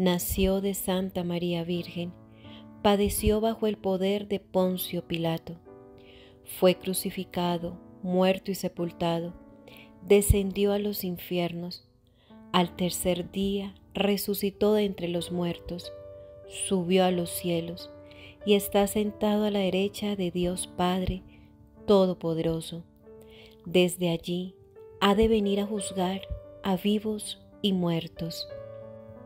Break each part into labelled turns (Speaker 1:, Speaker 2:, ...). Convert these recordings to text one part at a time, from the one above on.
Speaker 1: nació de Santa María Virgen, padeció bajo el poder de Poncio Pilato, fue crucificado, muerto y sepultado, descendió a los infiernos, al tercer día resucitó de entre los muertos, subió a los cielos y está sentado a la derecha de Dios Padre Todopoderoso. Desde allí ha de venir a juzgar a vivos y muertos.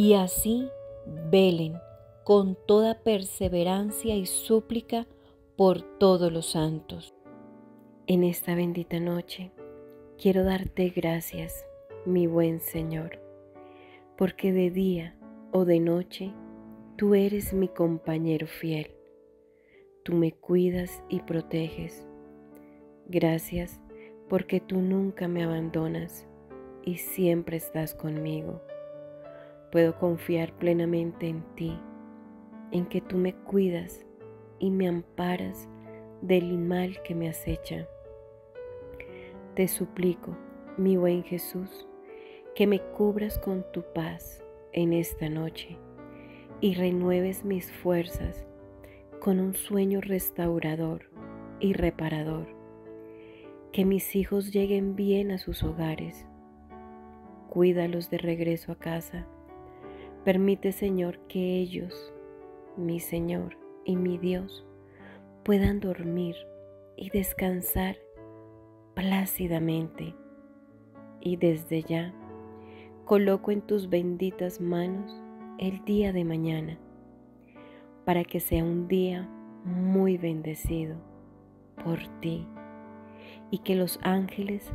Speaker 1: Y así velen con toda perseverancia y súplica por todos los santos. En esta bendita noche quiero darte gracias, mi buen Señor, porque de día o de noche tú eres mi compañero fiel. Tú me cuidas y proteges. Gracias porque tú nunca me abandonas y siempre estás conmigo. Puedo confiar plenamente en ti, en que tú me cuidas y me amparas del mal que me acecha. Te suplico, mi buen Jesús, que me cubras con tu paz en esta noche y renueves mis fuerzas con un sueño restaurador y reparador. Que mis hijos lleguen bien a sus hogares. Cuídalos de regreso a casa. Permite, Señor, que ellos, mi Señor y mi Dios, puedan dormir y descansar plácidamente. Y desde ya, coloco en tus benditas manos el día de mañana, para que sea un día muy bendecido por ti y que los ángeles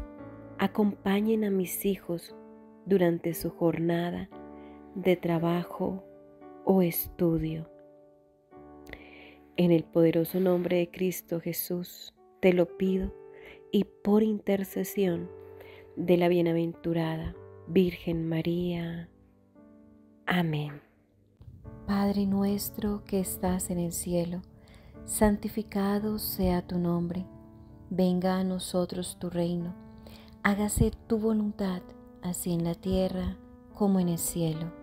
Speaker 1: acompañen a mis hijos durante su jornada de trabajo o estudio. En el poderoso nombre de Cristo Jesús te lo pido y por intercesión de la bienaventurada Virgen María. Amén. Padre nuestro que estás en el cielo, santificado sea tu nombre, venga a nosotros tu reino, hágase tu voluntad, así en la tierra como en el cielo.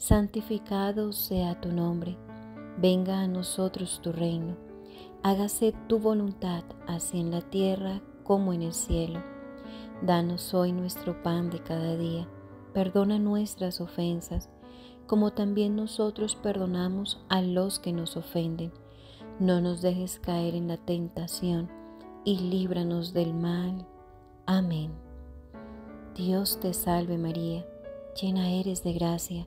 Speaker 1: santificado sea tu nombre, venga a nosotros tu reino, hágase tu voluntad, así en la tierra como en el cielo. Danos hoy nuestro pan de cada día, perdona nuestras ofensas, como también nosotros perdonamos a los que nos ofenden. No nos dejes caer en la tentación y líbranos del mal. Amén. Dios te salve María, llena eres de gracia,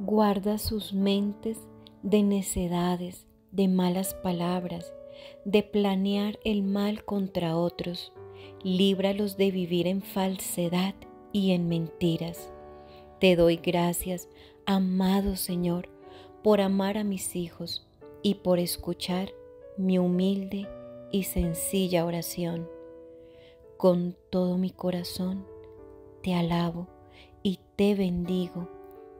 Speaker 1: Guarda sus mentes de necedades, de malas palabras, de planear el mal contra otros. Líbralos de vivir en falsedad y en mentiras. Te doy gracias, amado Señor, por amar a mis hijos y por escuchar mi humilde y sencilla oración. Con todo mi corazón te alabo y te bendigo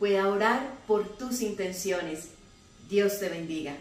Speaker 2: pueda orar por tus intenciones. Dios te bendiga.